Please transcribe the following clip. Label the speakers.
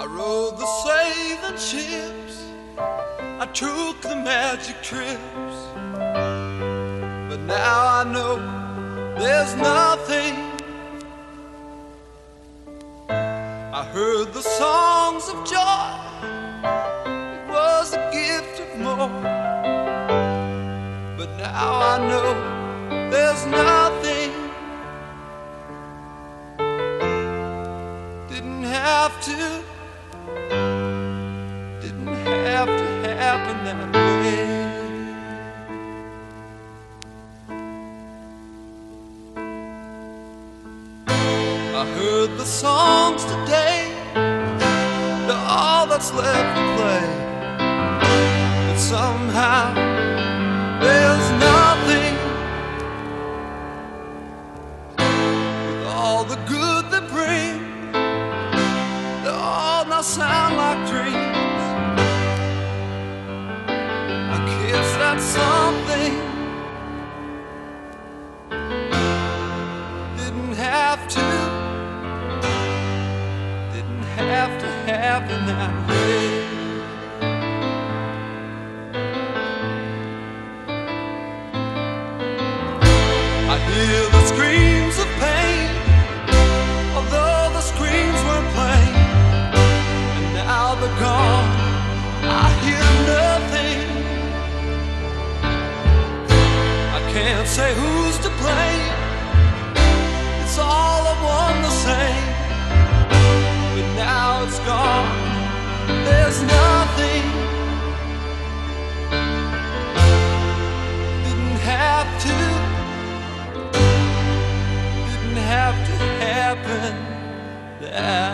Speaker 1: I rode the sailing ships, I took the magic trips. But now I know there's nothing. I heard the songs of joy, it was a gift of more. But now I know there's nothing. Didn't have to happen that way. I heard the songs today, they're all that's left to play. But somehow there's nothing with all the good they bring. They all now sound like dreams. Something. Didn't have to. Didn't have to happen that way. I hear the screams of pain, can't say who's to blame. It's all of one the same. But now it's gone. There's nothing. Didn't have to. Didn't have to happen. That